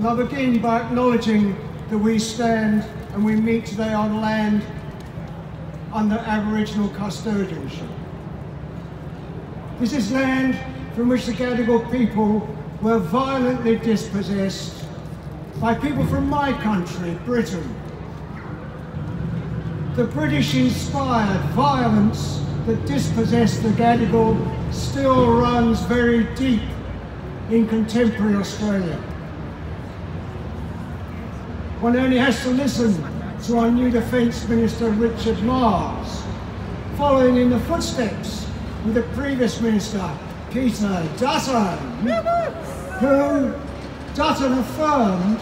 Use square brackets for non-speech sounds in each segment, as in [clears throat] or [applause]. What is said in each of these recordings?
And I begin by acknowledging that we stand and we meet today on land under Aboriginal custodianship. This is land from which the Gadigal people were violently dispossessed by people from my country, Britain. The British inspired violence that dispossessed the Gadigal still runs very deep in contemporary Australia. One only has to listen to our new Defence Minister Richard Marles, following in the footsteps of the previous Minister Peter Dutton, who Dutton affirmed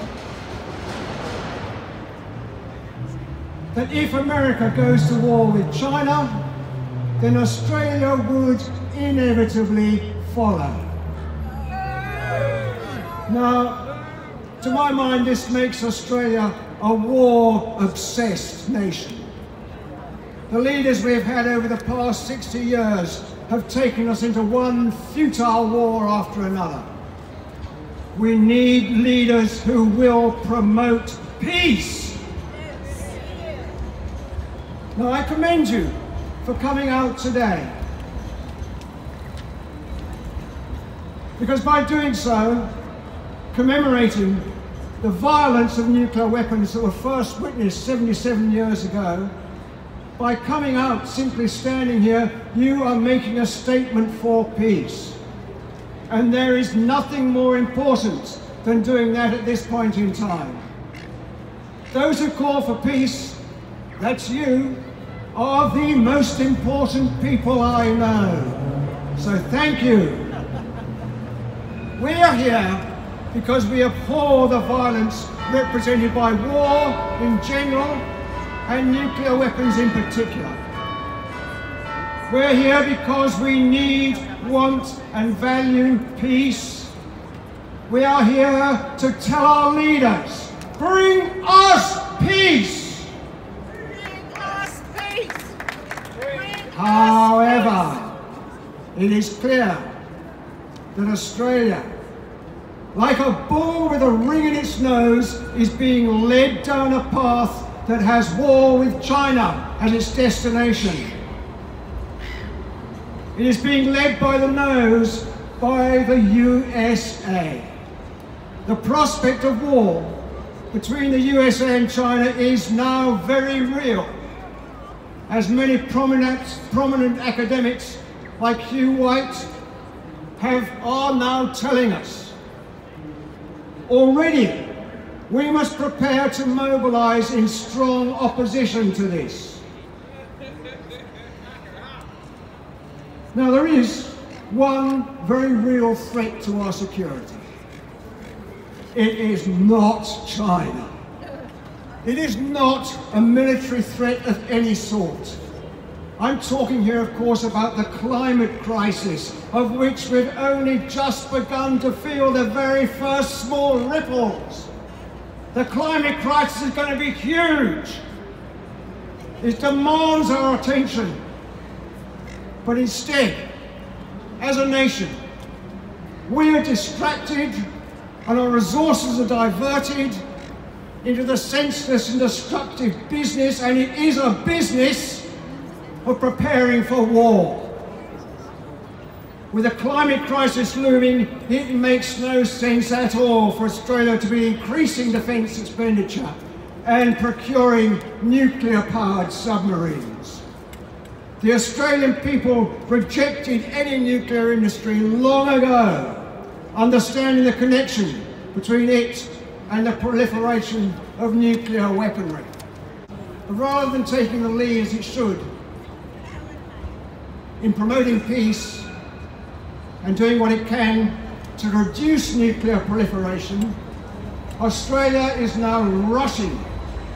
that if America goes to war with China, then Australia would inevitably follow. Now, to my mind, this makes Australia a war-obsessed nation. The leaders we've had over the past 60 years have taken us into one futile war after another. We need leaders who will promote peace. Now I commend you for coming out today. Because by doing so, commemorating the violence of nuclear weapons that were first witnessed 77 years ago, by coming out, simply standing here, you are making a statement for peace. And there is nothing more important than doing that at this point in time. Those who call for peace, that's you, are the most important people I know. So thank you. We are here because we abhor the violence represented by war in general and nuclear weapons in particular. We're here because we need, want and value peace. We are here to tell our leaders, bring us peace. Bring us peace. Bring However, it is clear that Australia like a bull with a ring in its nose, is being led down a path that has war with China as its destination. It is being led by the nose by the USA. The prospect of war between the USA and China is now very real, as many prominent, prominent academics like Hugh White have, are now telling us. Already, we must prepare to mobilise in strong opposition to this. Now there is one very real threat to our security. It is not China. It is not a military threat of any sort. I'm talking here, of course, about the climate crisis, of which we've only just begun to feel the very first small ripples. The climate crisis is going to be huge. It demands our attention. But instead, as a nation, we are distracted and our resources are diverted into the senseless and destructive business, and it is a business of preparing for war. With a climate crisis looming, it makes no sense at all for Australia to be increasing defence expenditure and procuring nuclear-powered submarines. The Australian people rejected any nuclear industry long ago, understanding the connection between it and the proliferation of nuclear weaponry. Rather than taking the lead as it should in promoting peace and doing what it can to reduce nuclear proliferation, Australia is now rushing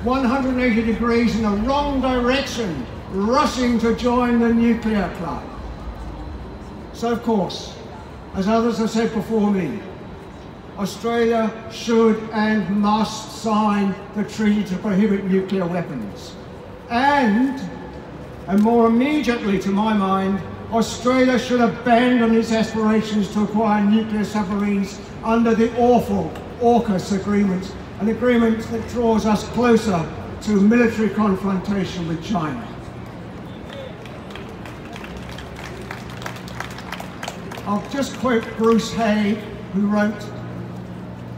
180 degrees in the wrong direction, rushing to join the nuclear club. So of course, as others have said before me, Australia should and must sign the treaty to prohibit nuclear weapons. And and more immediately, to my mind, Australia should abandon its aspirations to acquire nuclear submarines under the awful, AUKUS agreement, an agreement that draws us closer to military confrontation with China. I'll just quote Bruce Haigh, who wrote,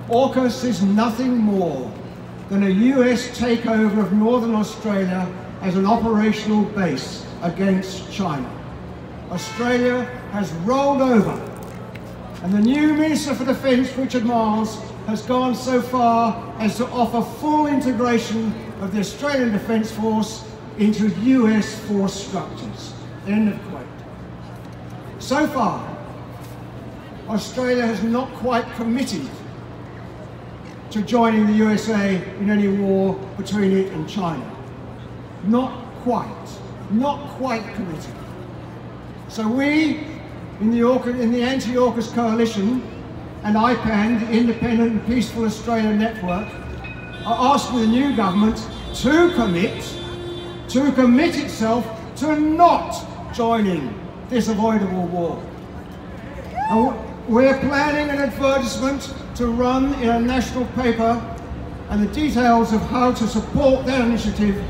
AUKUS is nothing more than a US takeover of Northern Australia as an operational base against China. Australia has rolled over and the new Minister for Defence, Richard Marles, has gone so far as to offer full integration of the Australian Defence Force into US force structures. End of quote. So far, Australia has not quite committed to joining the USA in any war between it and China. Not quite. Not quite committed. So we, in the, in the anti-AUKUS coalition, and IPAN, the Independent and Peaceful Australia Network, are asking the new government to commit, to commit itself to not joining this avoidable war. And we're planning an advertisement to run in a national paper and the details of how to support that initiative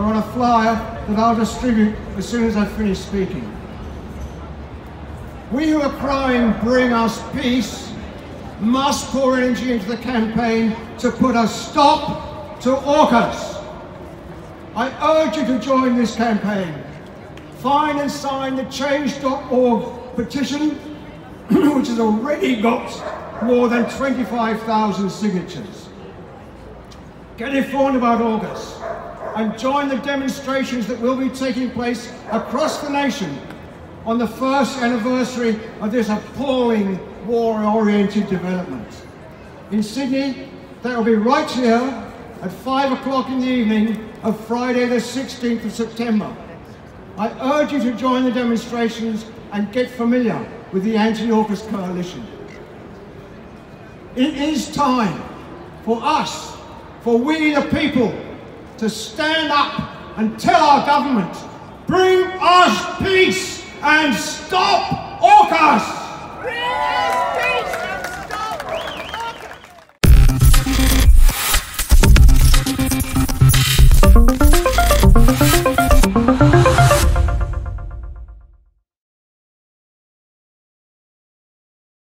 are on a flyer that I'll distribute as soon as I finish speaking. We who are crying, bring us peace, must pour energy into the campaign to put a stop to AUKUS. I urge you to join this campaign. Find and sign the change.org petition, [clears throat] which has already got more than 25,000 signatures. Get informed about AUKUS and join the demonstrations that will be taking place across the nation on the first anniversary of this appalling war-oriented development. In Sydney, that will be right here at 5 o'clock in the evening of Friday the 16th of September. I urge you to join the demonstrations and get familiar with the Anti-AUKUS Coalition. It is time for us, for we the people, to stand up and tell our government, bring us peace and stop AUKUS!